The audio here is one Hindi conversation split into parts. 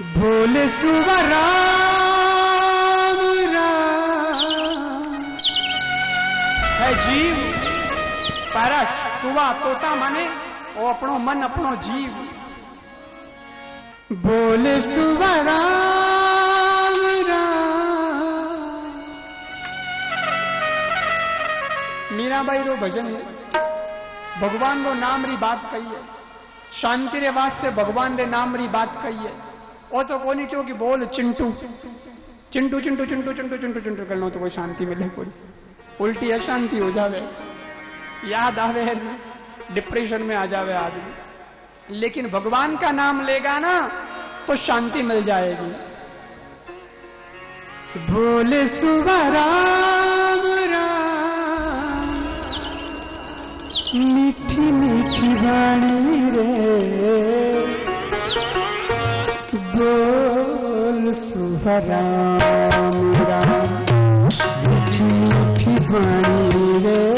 भोले सुवर है जीव पैरट सुवा तोता माने वो अपनो मन अपनो जीव। बोले सुवर राम। राम मीराबाई रो भजन है। भगवान रो नाम री बात कही है। शांति रे वास्ते भगवान रे नाम री बात कही है। वो तो कोनी क्यों कि बोल चिंटू। चिंटू चिंटू चिंटू चिंटू चिंटू चिंटू करना तो कोई शांति मिले कोई। उल्टी अशांति हो जावे। याद आवे, डिप्रेशन में आ जावे आदमी। लेकिन भगवान का नाम लेगा ना तो शांति मिल जाएगी। भोले सुबह राम राम। मीठी मीठी वाणी रे। बोल सुबह राम। राम मीठी मीठी वाणी रे।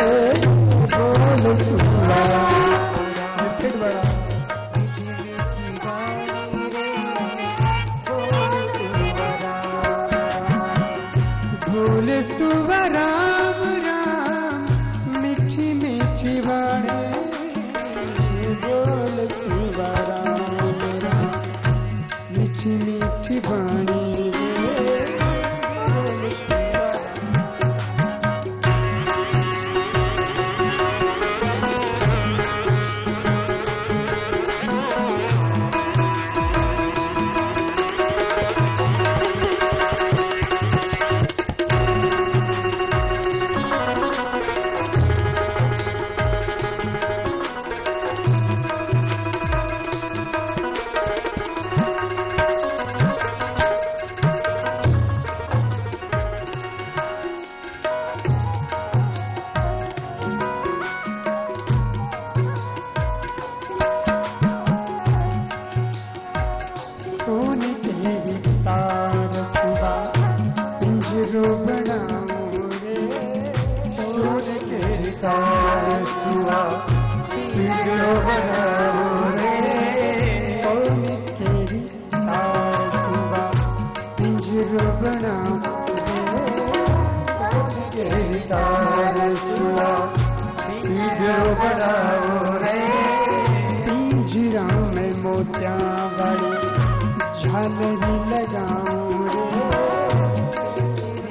झालरी लगाऊँ रे।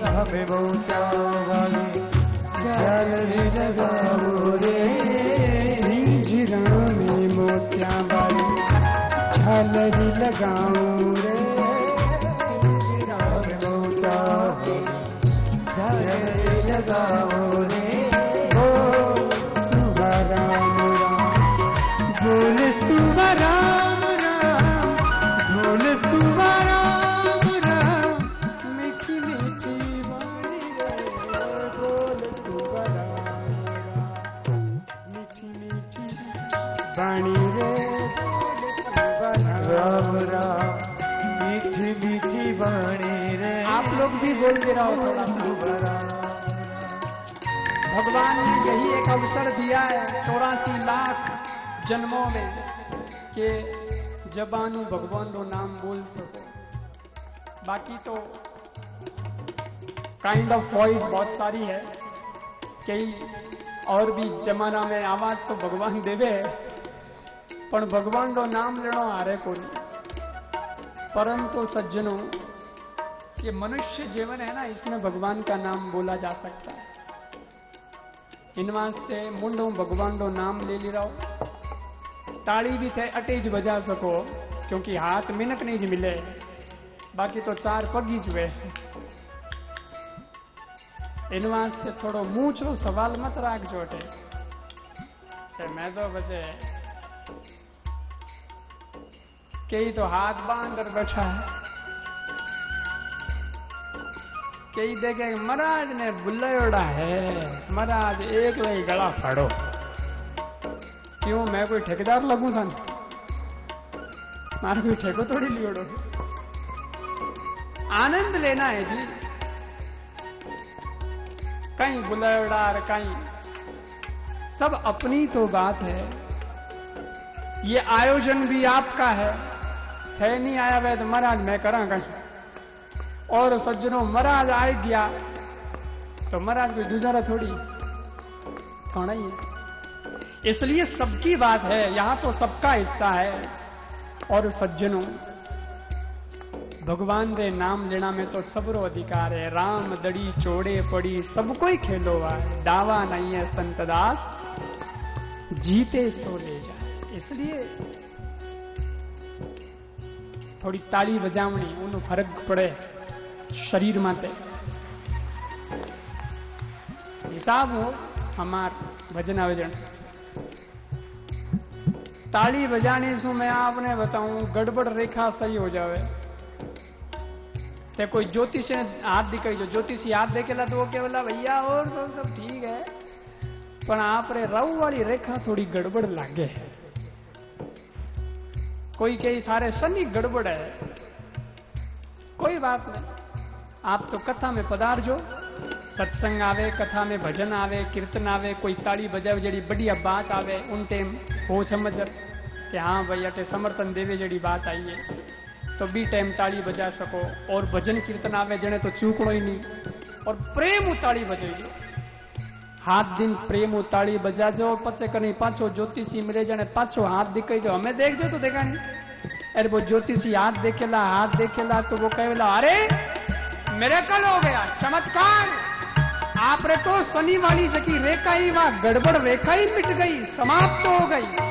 हमें मोतिया वाली झालरी लगाऊँ रे पिंजरा में मोतिया वाली झालरी लगाऊँ रे पिंजरा में मोतिया झालरी लगाऊँ लोग भी बोलते रहो थोड़ा भगवान ने यही एक अवसर दिया है चौरासी लाख जन्मों में कि जबानू भगवान रो नाम बोल सको। बाकी तो काइंड ऑफ़ वॉइस बहुत सारी है। कई और भी जमाना में आवाज़ तो भगवान देवे है। पर भगवान रो नाम लेनो हारे कोई परंतु सज्जनों ये मनुष्य जीवन है ना, इसमें भगवान का नाम बोला जा सकता है। इन वास्ते मुंडो भगवान दो नाम ले ली रहो। ताली भी थे अटेज बजा सको, क्योंकि हाथ मिनक नहीं जी मिले। बाकी तो चार पग ही जुए इन वास्ते थोड़ो मूछो सवाल मत राख जोटे। अटे मैं तो बजे कई तो हाथ बाँध कर बैठा है। कई देखे महाराज ने बुल्लयोड़ा है। महाराज, एक लई गला फाड़ो। क्यों, मैं कोई ठेकेदार लगू सन? मारा कोई ठेको थोड़ी लियोड़ो आनंद लेना है जी। कहीं बुल्लयोड़ा और कहीं सब अपनी तो बात है। ये आयोजन भी आपका है। थे नहीं आया वे तो महाराज, मैं करा कहीं। और सज्जनों, महाराज आ गया। तो महाराज कोई दूसरा थोड़ी थोड़ा ही इसलिए सबकी बात है, यहाँ तो सबका हिस्सा है। और सज्जनों, भगवान रे नाम लेना में तो सबरो अधिकार है। राम, दड़ी, चोड़े, पड़ी सब कोई खेलो है दावा नहीं है संतदास जीते सो ले जाए। इसलिए थोड़ी ताली बजावनी उन फ़र्क पड़े शरीर माते। हिसाब हो, हमार भजन आयोजन। ताली बजाने से मैं आपने बताऊँ, गड़बड़ रेखा सही हो जावे। ते कोई ज्योतिष ने हाथ दिखाई, जो ज्योतिषी हाथ देखेला तो वो केवला भैया, और तो सब ठीक है पर आप रे रव वाली रेखा थोड़ी गड़बड़ लागे है। कोई कई सारे सनी गड़बड़ है। कोई बात नहीं। आप तो कथा में पधारजो सत्संग आवे, कथा में भजन आवे, कीर्तन आवे, कोई ताली बजावे, जड़ी बढ़िया बात आवे, उन टाइम हो समझ कि हाँ भैया के समर्थन देवे जड़ी बात आई है। तो बी टाइम ताली बजा सको और भजन कीर्तन आवे जने तो चूकड़ो ही नहीं। और प्रेम उताड़ी बजाइए हाथ दिन प्रेम उताड़ी बजाजो पचे कहीं पाछो ज्योतिषी मिले जने पाछो हाथ दिखाई जो हमें देखजो तो देखा नहीं अरे वो ज्योतिषी हाथ देखेला हाथ देखेला तो वो कहेला अरे मेरे कल हो गया चमत्कार आप रे तो शनि वाली जकी रेखा ही वहाँ गड़बड़ रेखा ही मिट गई समाप्त तो हो गई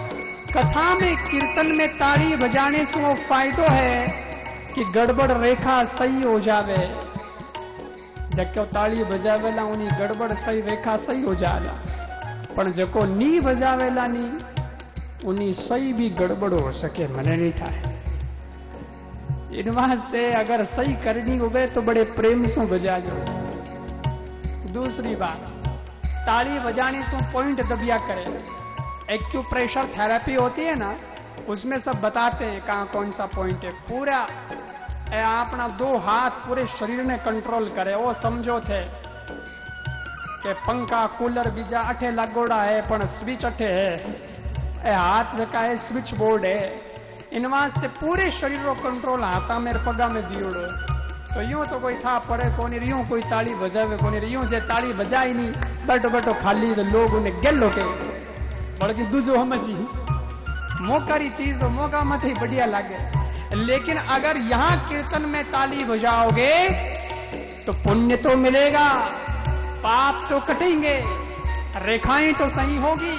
कथा में कीर्तन में ताड़ी बजाने से वो फायदो है कि गड़बड़ रेखा सही हो जावे जको ताड़ी बजावेला, उनी गड़बड़ सही रेखा सही हो जाला। पर जको नी बजावेला नी, उनी सही भी गड़बड़ हो सके, मने नहीं थाय इन वास्ते अगर सही करनी होवे तो बड़े प्रेम से बजाजो। दूसरी बात, ताली बजाने से पॉइंट दबिया करे। एक्यूप्रेशर थेरेपी होती है ना, उसमें सब बताते हैं कहाँ कौन सा पॉइंट है। पूरा ए अपना दो हाथ पूरे शरीर ने कंट्रोल करे वो समझो थे કે પંખા કુલર બીજા અઠે લાગોડા હે પણ સ્વિચ અઠે હે એ હાથ જકા હે સ્વિચ બોર્ડ હે इन वास्ते पूरे शरीर रो कंट्रोल हाथा में पगा में दियोड़ो तो यूं तो कोई था पड़े कोनी रियो कोई ताली बजावे कोनी रियो जे ताली बजाई नहीं बटो बटो खाली तो लोग उन्हें गेलो के बल्कि दूजो समझी मोकारी चीज मौका मत ही बढ़िया लागे लेकिन अगर यहाँ कीर्तन में ताली बजाओगे तो पुण्य तो मिलेगा, पाप तो कटेंगे, रेखाएँ तो सही होगी,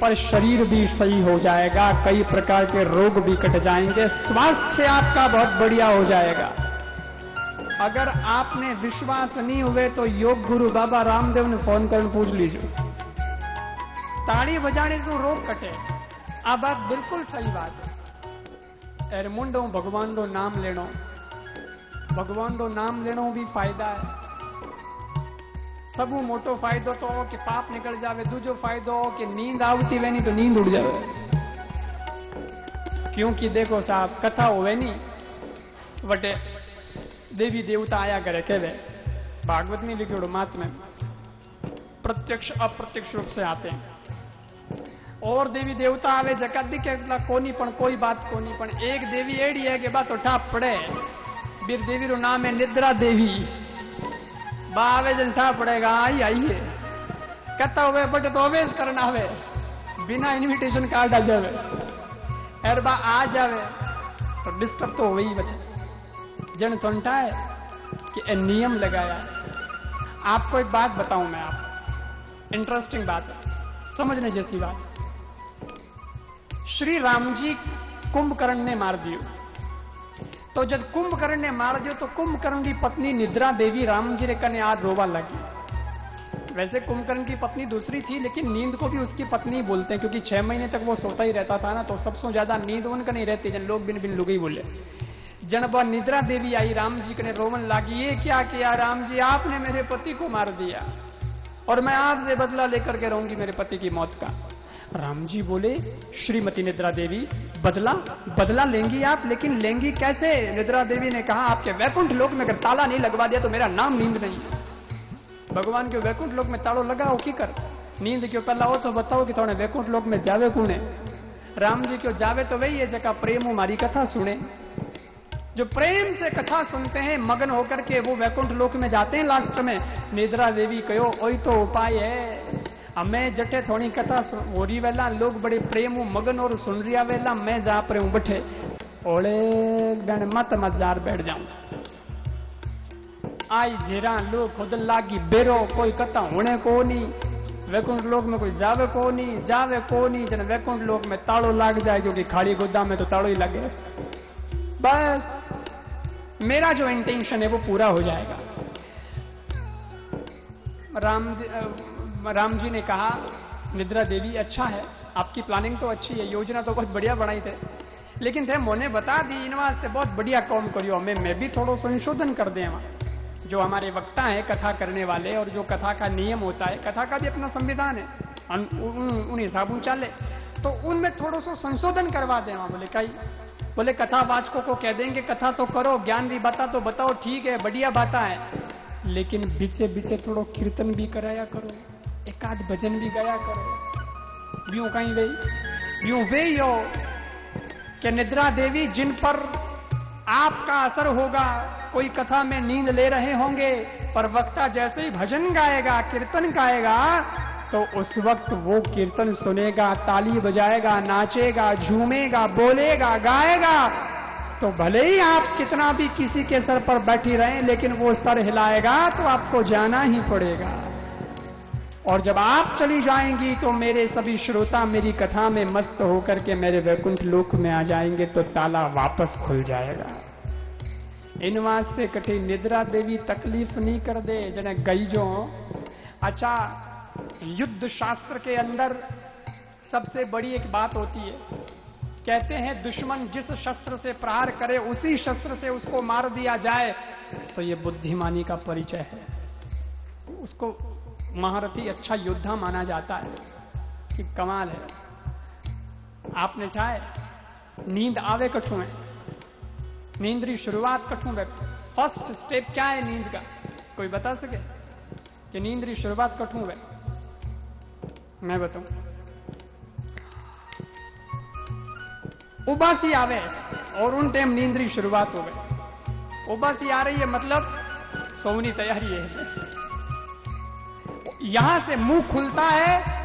पर शरीर भी सही हो जाएगा, कई प्रकार के रोग भी कट जाएँगे, स्वास्थ्य आपका बहुत बढ़िया हो जाएगा। अगर आपने विश्वास नहीं हुए तो योग गुरु बाबा रामदेव ने फ़ोन कर पूछ लीजिए। ताड़ी बजाने से रोग कटे। अब आप बिल्कुल सही बात है। एर मुंडो भगवान रो नाम लेनो भगवान रो नाम लेनो भी फ़ायदा है। सबू मोटो फायदो तो कि पाप निकल जावे, दूजो फायदो कि नींद आवती नहीं तो नींद उड़ जावे। क्योंकि देखो साहब, कथा होवे नहीं, वटे देवी देवता आया करे केवे भागवत में लिखो मात में। प्रत्यक्ष, अप्रत्यक्ष रूप से आते हैं। और देवी देवता आवे जगत दिखे कोनी पण, कोई बात कोनी पण। एक देवी एड़ी है कि बात उठा पड़े। बीर देवी रो नाम है निद्रा देवी। बा आवेदन था पड़ेगा, आई आइए कहता हुए बट तो अवेश करना हवे। बिना इनविटेशन कार्ड आ जावे। अरे बा आ जावे। तो डिस्टर्ब तो वही बचे। जन तो है कि ए नियम लगाया। आपको एक बात बताऊँ मैं आप इंटरेस्टिंग बात है। समझने जैसी बात। श्री राम जी कुंभकर्ण ने मार दियो। तो जब कुंभकर्ण ने मार दियो तो कुंभकर्ण की पत्नी निद्रा देवी राम जी ने कने आज रोवा लगी। वैसे कुंभकर्ण की पत्नी दूसरी थी, लेकिन नींद को भी उसकी पत्नी बोलते हैं, क्योंकि छह महीने तक वो सोता ही रहता था ना तो सबसे ज़्यादा नींद उनका नहीं रहती, जन लोग बिन बिन लुग ही बोले। जन वह निद्रा देवी आई, राम जी ने रोवन लागी, ये क्या किया राम जी, आपने मेरे पति को मार दिया, और मैं आपसे बदला लेकर के रहूँगी मेरे पति की मौत का। राम जी बोले, श्रीमती निद्रा देवी, बदला बदला लेंगी आप, लेकिन लेंगी कैसे? निद्रा देवी ने कहा, आपके वैकुंठ लोक में अगर ताला नहीं लगवा दिया तो मेरा नाम नींद नहीं है। भगवान के वैकुंठ लोक में तालो लगाओ, की कर? नींद क्यों पहला हो तो बताओ कि थोड़े वैकुंठ लोक में जावे कौन राम जी क्यों जावे तो वही है जगह प्रेम मारी कथा सुने। जो प्रेम से कथा सुनते हैं, मगन होकर के वो वैकुंठ लोक में जाते हैं लास्ट में। निद्रा देवी कहो वही तो उपाय है। हमें जटे थोड़ी कथा हो रही वेला, लोग बड़े प्रेम मगन और सुन रिया वेला, मैं जा पर हूँ, बैठे। ओले, गण मत मजार बैठ जाऊँ। आई जेरा लोग खुद लागी बेरो, कोई कथा होने को नहीं वैकुंठ लोक में कोई जावे को नहीं जावे को नहीं जन वैकुंठ लोक में ताड़ो लाग जाए, क्योंकि खाड़ी गोदाम में तो ताड़ो ही लगे। बस, मेरा जो इंटेंशन है, वो पूरा हो जाएगा। राम राम जी ने कहा, निद्रा देवी अच्छा है। आपकी प्लानिंग तो अच्छी है, योजना तो बहुत बढ़िया बनाई थे। लेकिन थे, मोने बता दी, इन वास्ते बहुत बढ़िया कॉम करियो। हमें, मैं भी थोड़ा संशोधन कर दे वहाँ। जो हमारे वक्ता है, कथा करने वाले, और जो कथा का नियम होता है, कथा का भी अपना संविधान है। उन हिसाबों चाले। तो उनमें थोड़ा सा संशोधन करवा दे वहाँ, बोले, कई, बोले कथा वाचकों को कह देंगे, कथा तो करो, ज्ञान भी बता तो बताओ, ठीक है, बढ़िया बाता है। लेकिन बीचे बीचे थोड़ो कीर्तन भी कराया करो। आध भजन भी गाया करो। यूँ कहीं गई, यूँ वे यो कि निद्रा देवी जिन पर आपका असर होगा, कोई कथा में नींद ले रहे होंगे पर वक्ता जैसे ही भजन गाएगा, कीर्तन गाएगा तो उस वक्त वो कीर्तन सुनेगा, ताली बजाएगा, नाचेगा, झूमेगा, बोलेगा, गाएगा। तो भले ही आप कितना भी किसी के सर पर बैठी रहें, लेकिन वो सर हिलाएगा तो आपको जाना ही पड़ेगा। और जब आप चली जाएँगी तो मेरे सभी श्रोता मेरी कथा में मस्त होकर के मेरे वैकुंठ लोक में आ जाएँगे तो ताला वापस खुल जाएगा। इन वास्ते कठी निद्रा देवी तकलीफ़ नहीं कर दे, जने गई जो अच्छा युद्ध शास्त्र के अंदर सबसे बड़ी एक बात होती है। कहते हैं, दुश्मन जिस शस्त्र से प्रहार करे, उसी शस्त्र से उसको मार दिया जाए। तो ये बुद्धिमानी का परिचय है। उसको महारथी अच्छा योद्धा माना जाता है। कि कमाल है। आपने ठाए, नींद आवे कठू है नींद की शुरुआत कठू है फ़र्स्ट स्टेप क्या है नींद का? कोई बता सके कि नींद की शुरुआत कठू है मैं बताऊँ। उबासी आवे और उन टाइम नींद की शुरुआत हो गई। उबासी आ रही है मतलब सोनी तैयारी है। यहाँ से मुँह खुलता है,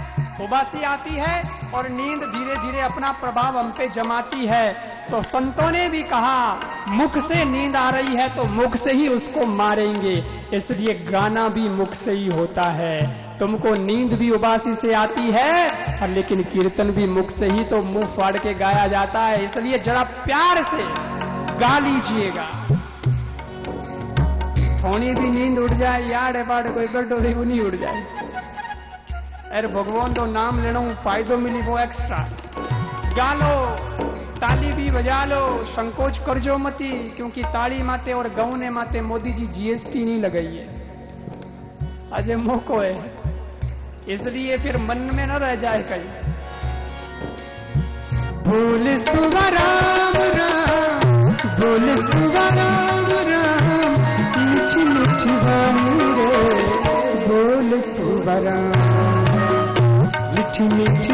उबासी आती है और नींद धीरे धीरे अपना प्रभाव हम पे जमाती है। तो संतों ने भी कहा, मुख से नींद आ रही है तो मुख से ही उसको मारेंगे। इसलिए गाना भी मुख से ही होता है। तुमको नींद भी उबासी से आती है, और लेकिन कीर्तन भी मुख से ही तो मुँह फाड़ के गाया जाता है। इसलिए जरा प्यार से गा लीजिएगा। थोड़ी भी नींद उड़ जाए है पाड़ कोई गड्ढो भी वो नहीं उड़ जाए। अरे भगवान तो नाम लेना फायदो मिली वो एक्स्ट्रा गा लो, ताली भी बजा लो, संकोच करजो मती, क्योंकि ताली माते और गौने माते मोदी जी जीएसटी नहीं लगाई है। अजय मौको है। इसलिए फिर मन में न रह जाए कहीं। बोल सुबह राम राम, बोल सुबह राम बोल सुबह राम मीठी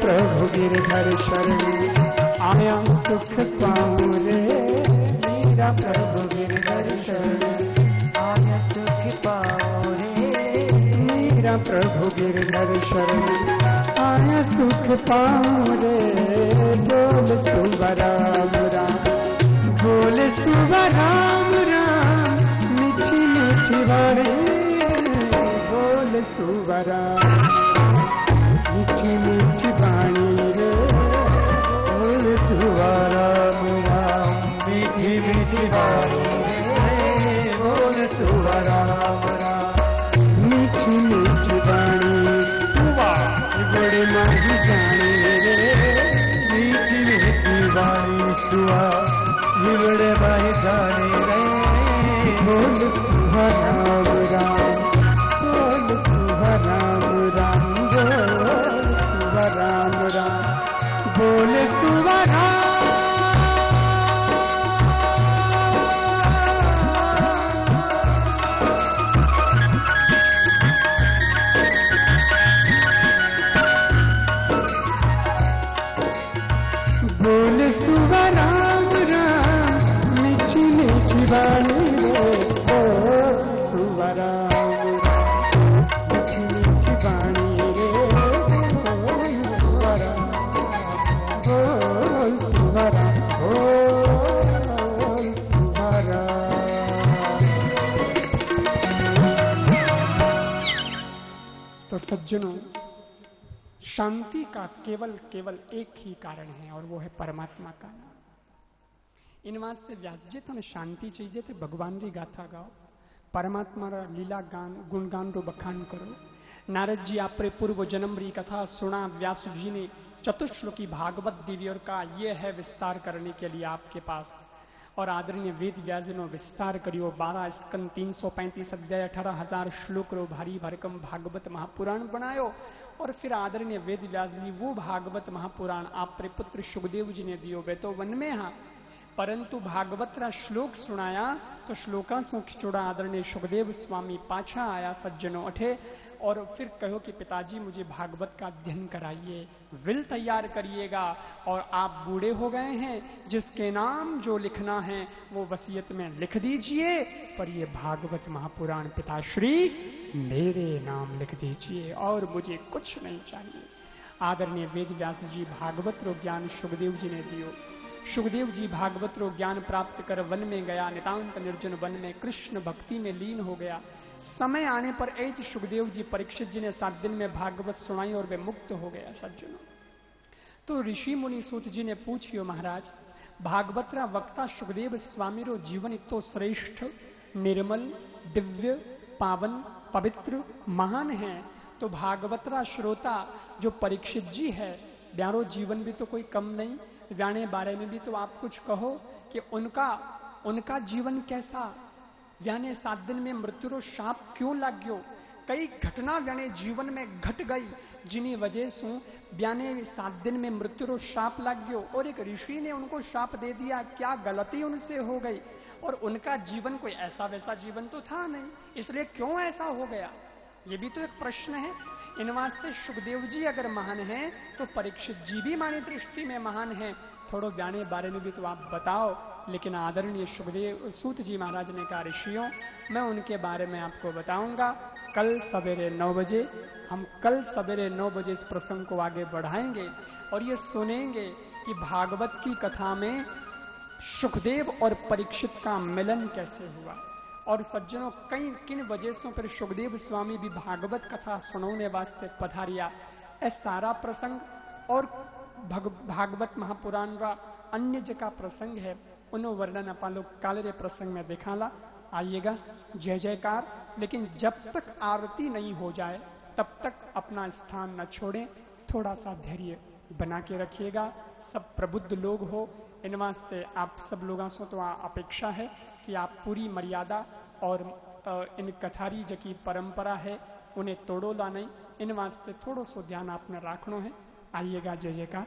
प्रभु गिरधर शरण। आया सुख पाऊँ रे मीरा प्रभु गिरधर शरण। आया सुख पाओ रे मीरा प्रभु गिरधर शरण। आया सुख पाऊँ रे बोल सुबह राम राम बोल सुबह राम राम मीठी मीठी वाणी बोल सुबह मीठी मीठी राम राम। तो सज्जनों, शांति का केवल केवल एक ही कारण है, और वो है परमात्मा का नाम। इन व्यास जी तो शांति चाहिए थे भगवान की गाथा गाओ। परमात्मा लीला गान गुणगान रो बखान करो। नारद जी आपरे पूर्व जन्म री कथा सुना, व्यास जी ने चतुश्लोकी भागवत दिव्य का ये है विस्तार करने के लिए आपके पास। और आदरणीय वेद व्यास नो विस्तार करियो, बारह स्कन तीन सौ पैंतीस अध्याय अठारह हज़ार श्लोक रो भारी भरकम भागवत महापुराण बनायो। और फिर आदरणीय वेद व्यास जी, वो भागवत महापुराण आप पुत्र सुखदेव जी ने दियो, वे तो वन में हाँ। परंतु भागवत रा श्लोक सुनाया तो श्लोका सो खिचोड़ा आदरणीय सुखदेव स्वामी पाछा आया, सज्जनों अठे और फिर कहो कि पिताजी, मुझे भागवत का अध्ययन कराइए, विल तैयार करिएगा, और आप बूढ़े हो गए हैं, जिसके नाम जो लिखना है, वो वसीयत में लिख दीजिए, पर ये भागवत महापुराण पिताश्री मेरे नाम लिख दीजिए, और मुझे कुछ नहीं चाहिए। आदरणीय वेद व्यास जी, भागवत रो ज्ञान सुखदेव जी ने दियो। सुखदेव जी भागवत रो ज्ञान प्राप्त कर वन में गया, नितांत निर्जन वन में कृष्ण भक्ति में लीन हो गया। समय आने पर एज सुखदेव जी परीक्षित जी ने सात दिन में भागवत सुनाई और वे मुक्त हो गया, सज्जनों। तो ऋषि मुनि सूत जी ने पूछियो महाराज, भागवतरा वक्ता सुखदेव स्वामी रो जीवन इतो श्रेष्ठ, निर्मल, दिव्य, पावन, पवित्र, महान है। तो भागवतरा श्रोता जो परीक्षित जी है, ब्यारो जीवन भी तो कोई कम नहीं व्याणे बारे में भी तो आप कुछ कहो कि उनका उनका जीवन कैसा? यानी सात दिन में मृत्यु रो शाप क्यों लग गयो कई घटना व्याने जीवन में घट गई, जिन्हीं वजह से ब्याने सात दिन में मृत्यु रो शाप लग गयो और एक ऋषि ने उनको शाप दे दिया, क्या गलती उनसे हो गई? और उनका जीवन कोई ऐसा वैसा जीवन तो था नहीं, इसलिए क्यों ऐसा हो गया? ये भी तो एक प्रश्न है। इन वास्ते सुखदेव जी अगर महान हैं तो परीक्षित जी भी मानी दृष्टि में महान है। थोड़ो ज्ञाने बारे में भी तो आप बताओ, लेकिन आदरणीय सुखदेव सूत जी महाराज ने कहा, ऋषियों, मैं उनके बारे में आपको बताऊँगा। कल सवेरे नौ बजे, हम कल सवेरे नौ बजे इस प्रसंग को आगे बढ़ाएँगे और ये सुनेंगे कि भागवत की कथा में सुखदेव और परीक्षित का मिलन कैसे हुआ। और सज्जनों कई किन वजह से फिर सुखदेव स्वामी भी भागवत कथा सुनौने वास्ते पधारिया ए सारा प्रसंग और भग, भागवत महापुराण का अन्य जगह प्रसंग है उन वर्णन अपन लोग काले प्रसंग में दिखाला। आइएगा जय जयकार। लेकिन जब तक आरती नहीं हो जाए तब तक अपना स्थान न छोड़ें थोड़ा सा धैर्य बना के रखिएगा। सब प्रबुद्ध लोग हो। इन वास्ते आप सब लोगों से तो अपेक्षा है। कि आप पूरी मर्यादा और इन कथारी जकी परंपरा है, उन्हें तोड़ो ला नहीं। इन वास्ते थोड़ो सो ध्यान आपने रखना है। आइएगा जय जयकार।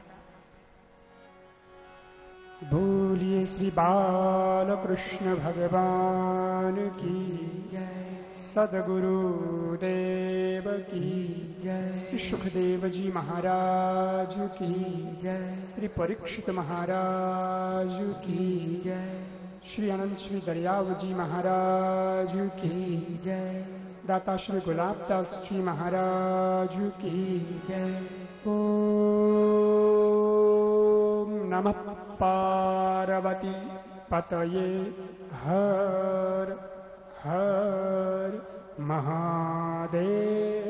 बोलिए श्री बाल कृष्ण भगवान की जय सदगुरु देव की जय श्री सुखदेव जी महाराज की जय श्री परीक्षित महाराज की। जय श्री अनंत श्री दरियाव जी महाराज की जय। दाता श्री गुलाबदास जी महाराज की जय। ओ नमः पार्वती पतये हर हर महादेव।